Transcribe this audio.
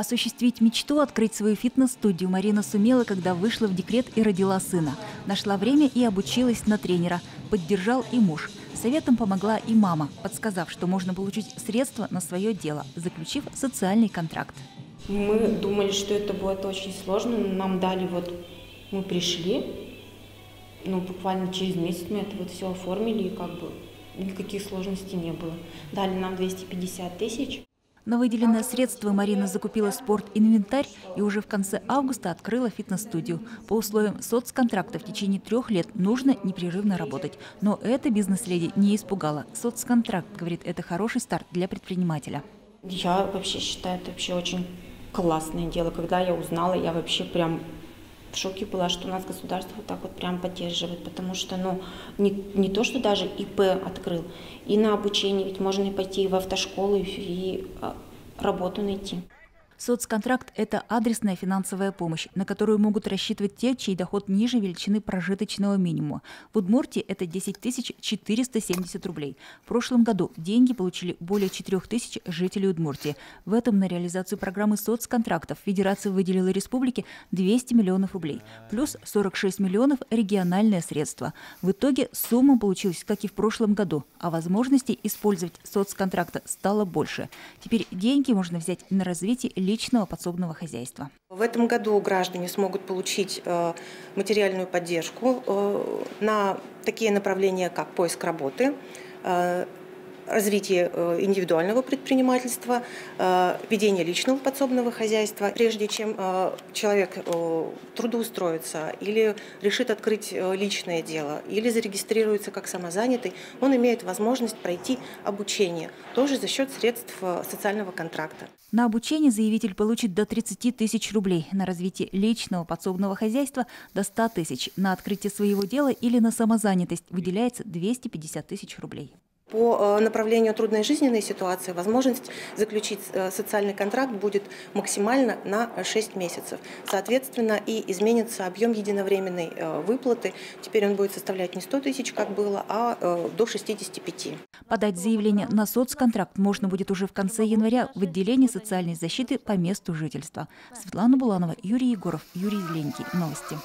Осуществить мечту открыть свою фитнес-студию Марина сумела, когда вышла в декрет и родила сына. Нашла время и обучилась на тренера. Поддержал и муж. Советом помогла и мама, подсказав, что можно получить средства на свое дело, заключив социальный контракт. Мы думали, что это будет очень сложно, но нам дали вот, мы пришли, ну буквально через месяц мы это вот все оформили, и как бы никаких сложностей не было. Дали нам 250 тысяч. На выделенное средства Марина закупила спорт-инвентарь и уже в конце августа открыла фитнес-студию. По условиям соцконтракта в течение трех лет нужно непрерывно работать. Но это бизнес-леди не испугало. Соцконтракт, говорит, это хороший старт для предпринимателя. Я вообще считаю, это вообще очень классное дело. Когда я узнала, я вообще прям в шоке была, что у нас государство вот так вот прям поддерживает, потому что, ну, не, не то, что даже ИП открыл, и на обучение, ведь можно и пойти в автошколу и, и а, работу найти. Соцконтракт – это адресная финансовая помощь, на которую могут рассчитывать те, чей доход ниже величины прожиточного минимума. В Удмуртии это 10 470 рублей. В прошлом году деньги получили более 4 тысяч жителей Удмуртии. В этом на реализацию программы соцконтрактов Федерация выделила республике 200 миллионов рублей, плюс 46 миллионов – региональные средства. В итоге сумма получилась, как и в прошлом году, а возможностей использовать соцконтракта стало больше. Теперь деньги можно взять на развитие личного подсобного хозяйства. В этом году граждане смогут получить э, материальную поддержку э, на такие направления, как поиск работы, э, развитие э, индивидуального предпринимательства, э, ведение личного подсобного хозяйства. Прежде чем э, человек трудоустроится или решит открыть личное дело, или зарегистрируется как самозанятый, он имеет возможность пройти обучение, тоже за счет средств социального контракта. На обучение заявитель получит до 30 тысяч рублей, на развитие личного подсобного хозяйства – до 100 тысяч, на открытие своего дела или на самозанятость выделяется 250 тысяч рублей. По э, направлению трудной жизненной ситуации возможность заключить э, социальный контракт будет максимально на 6 месяцев. Соответственно, и изменится объем единовременной э, выплаты. Теперь он будет составлять не 100 тысяч, как было, а до 65. Подать заявление на соцконтракт можно будет уже в конце января в отделении социальной защиты по месту жительства. Светлана Буланова, Юрий Егоров, Юрий Ленький. Новости.